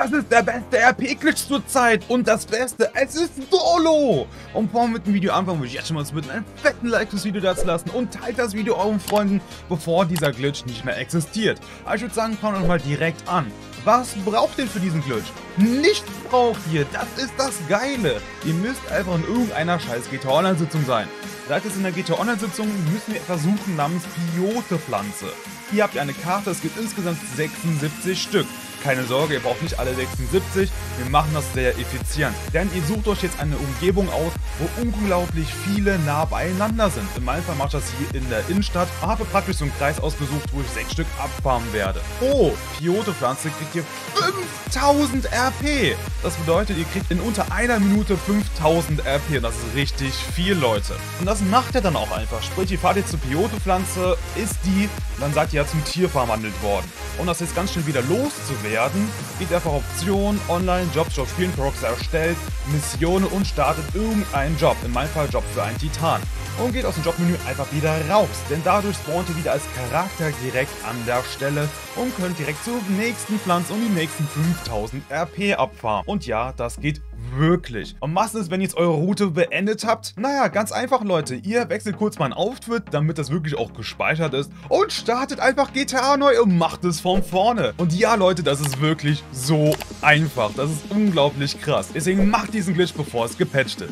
Das ist der beste RP-Glitch zurzeit. Und das Beste, es ist Solo. Und bevor wir mit dem Video anfangen, würde ich jetzt schon mal bitten, einen fetten Like fürs Video da zu lassen. Und teilt das Video euren Freunden, bevor dieser Glitch nicht mehr existiert. Aber ich würde sagen, fangen wir mal direkt an. Was braucht ihr für diesen Glitch? Nichts braucht ihr, das ist das Geile. Ihr müsst einfach in irgendeiner scheiß GTA Online-Sitzung sein. Seit es in der GTA Online-Sitzung müssen wir etwas suchen namens Piote-Pflanze. Hier habt ihr eine Karte, es gibt insgesamt 76 Stück. Keine Sorge, ihr braucht nicht alle 76, wir machen das sehr effizient. Denn ihr sucht euch jetzt eine Umgebung aus, wo unglaublich viele nah beieinander sind. In meinem Fall mache ich das hier in der Innenstadt, habe praktisch so einen Kreis ausgesucht, wo ich 6 Stück abfarmen werde. Oh, Piote-Pflanze kriegt ihr 5000 RP. Das bedeutet, ihr kriegt in unter einer Minute 5000 RP und das ist richtig viel, Leute. Und das macht ihr dann auch einfach. Sprich, ihr fahrt jetzt zur Piote-Pflanze, ist die, dann seid ihr ja zum Tier verwandelt worden. Um das jetzt ganz schnell wieder loszuwerden, geht einfach Option, Online, Jobs, Job spielen, Proxy erstellt, Missionen und startet irgendeinen Job. In meinem Fall Job für einen Titan. Und geht aus dem Jobmenü einfach wieder raus, denn dadurch spawnt ihr wieder als Charakter direkt an der Stelle und könnt direkt zur nächsten Pflanze und die nächsten 5000 RP abfahren. Und ja, das geht wirklich. Und was ist, wenn ihr jetzt eure Route beendet habt? Naja, ganz einfach, Leute. Ihr wechselt kurz mal einen Auftritt, damit das wirklich auch gespeichert ist und startet einfach GTA neu und macht es von vorne. Und ja, Leute, das ist wirklich so einfach. Das ist unglaublich krass. Deswegen macht diesen Glitch, bevor es gepatcht ist.